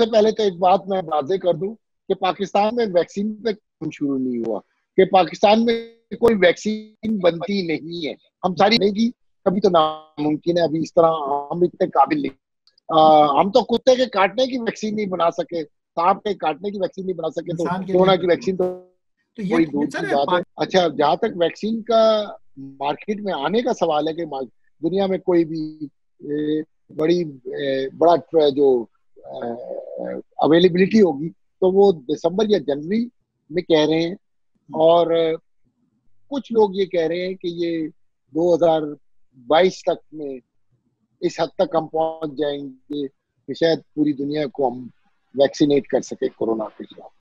सबसे पहले तो एक बात मैं वाजे कर दूँ कि पाकिस्तान में वैक्सीन पे शुरू नहीं हुआ कि पाकिस्तान में कोई वैक्सीन बनती नहीं है। हम सारी नहीं की कभी तो नामुमकिन है। अभी इस तरह हम इतने काबिल नहीं। आ, हम तो कुत्ते के काटने की वैक्सीन नहीं बना सके सांप के काटने की वैक्सीन नहीं बना सके तो कोरोना की वैक्सीन तो, तो कोई दूर की बात है। अच्छा जहाँ तक वैक्सीन का मार्केट में आने का सवाल है कि दुनिया में कोई भी बड़ी बड़ा जो अवेलेबिलिटी होगी। तो वो दिसंबर या जनवरी में कह रहे हैं। और कुछ लोग ये कह रहे हैं कि ये 2022 तक में इस हद तक हम पहुँच जाएँगे कि शायद पूरी दुनिया को हम वैक्सीनेट कर सके कोरोना के खिलाफ।